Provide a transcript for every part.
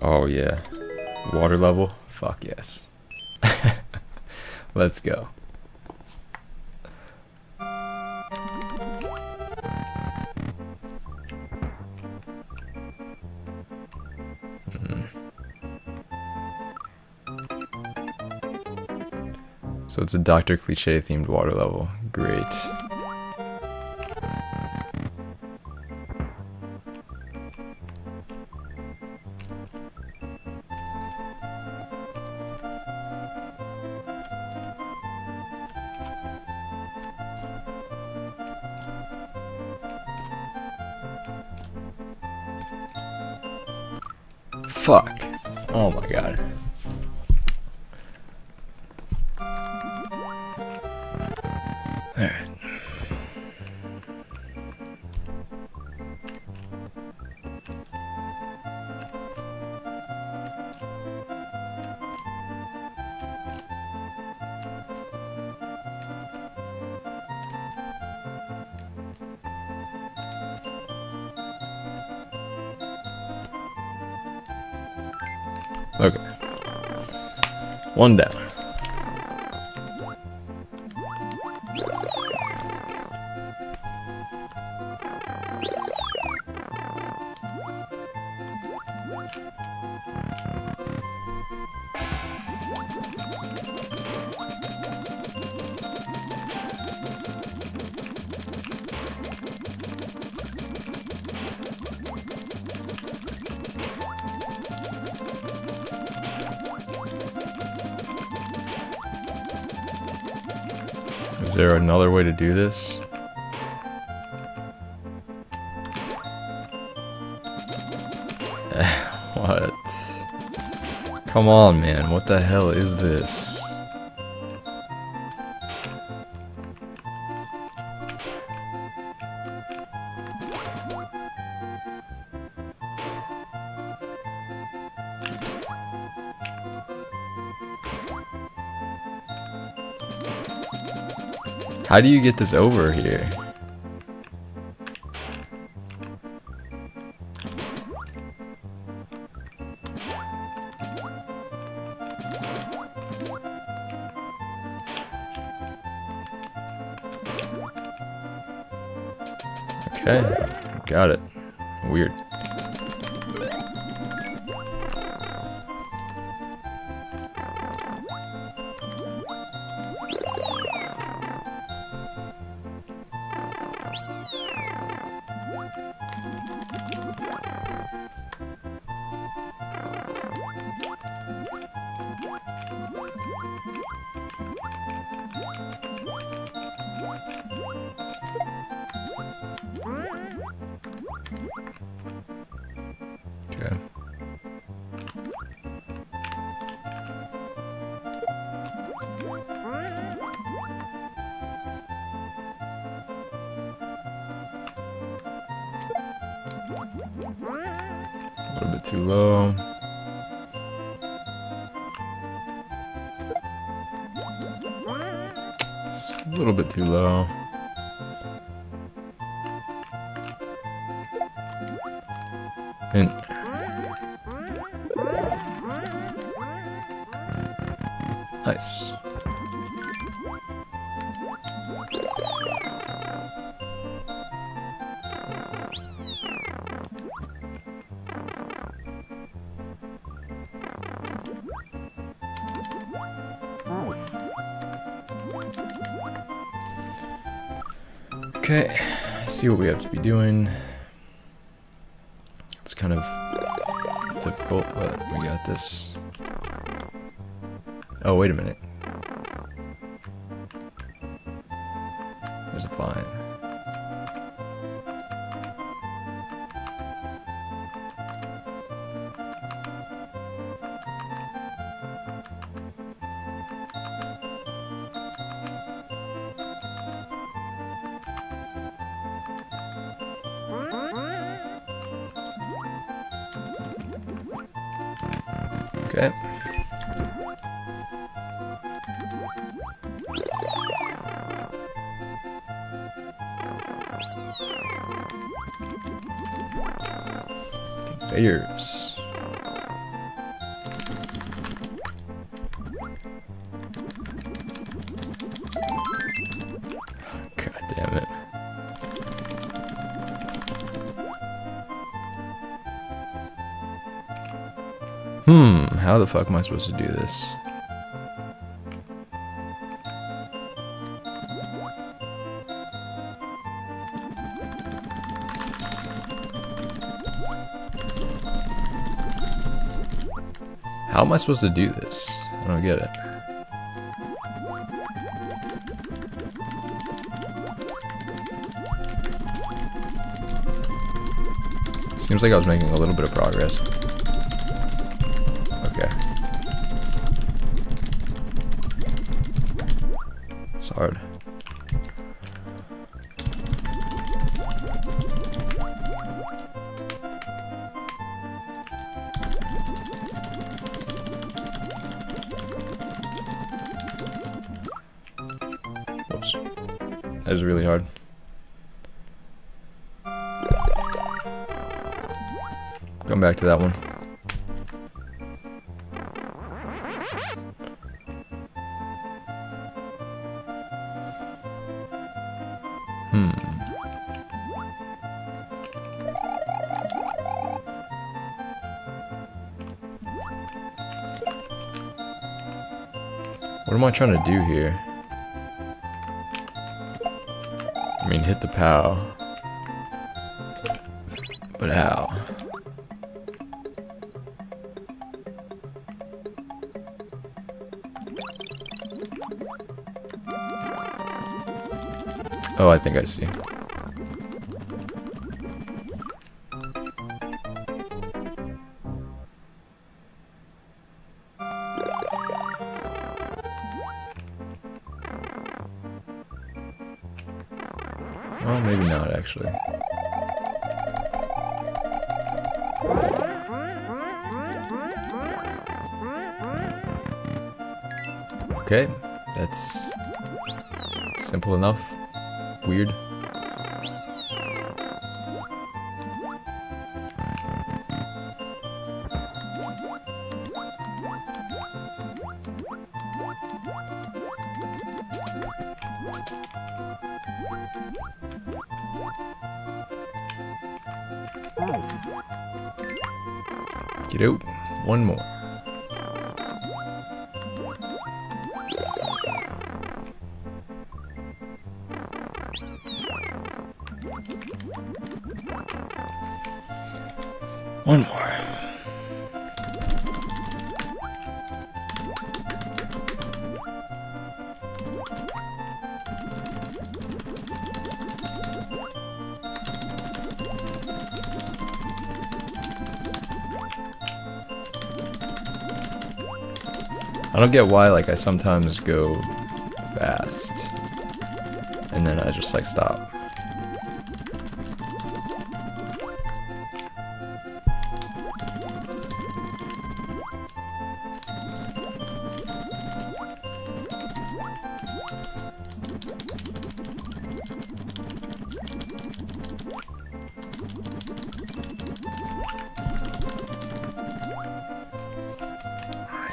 Oh yeah. Water level? Fuck yes. Let's go. So it's a Dr. Cliche themed water level. Great. Fuck. Oh my god. Okay. One down. Is there another way to do this? what? Come on, man. What the hell is this? How do you get this over here? Okay, got it. Weird. Too low. It's a little bit too low. Okay, see what we have to be doing. It's kind of difficult, but we got this. Oh, wait a minute. There's a vine. Okay. Conveyors. The fuck am I supposed to do this? How am I supposed to do this? I don't get it. Seems like I was making a little bit of progress. Oops. That is really hard. Come back to that one. Hmm. What am I trying to do here? Hit the POW. But how? Oh, I think I see. Well, maybe not actually. Okay, that's simple enough. Weird. Get out. One more. One more. I don't get why like I sometimes go fast and then I just like stop.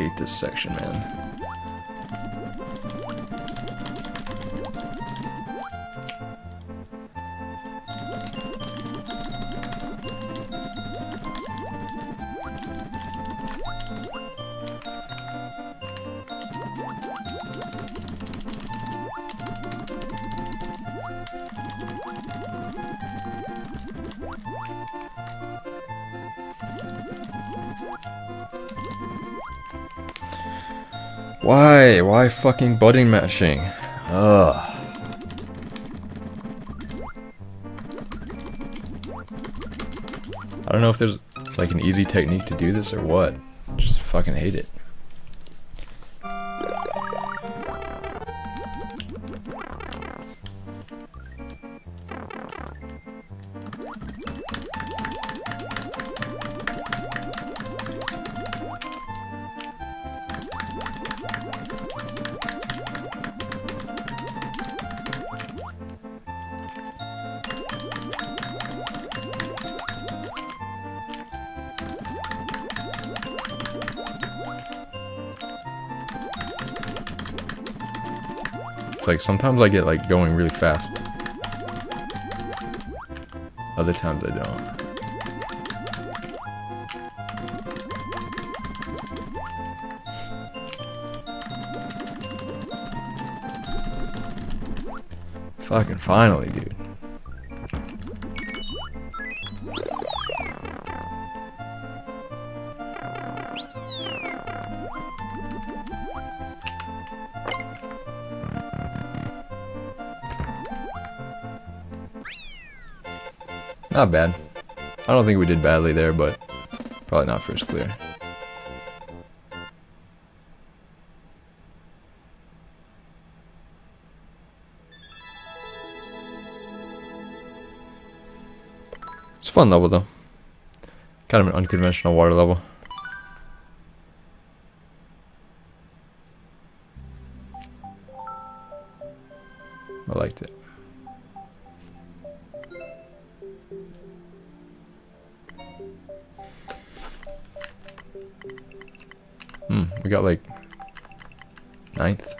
Hate this section, man. Why? Why fucking button mashing? Ugh. I don't know if there's like an easy technique to do this or what. Just fucking hate it. It's like sometimes I get like going really fast. Other times I don't. Fucking finally, dude. Not bad. I don't think we did badly there, but probably not first clear. It's a fun level though. Kind of an unconventional water level. I liked it. Got like ninth.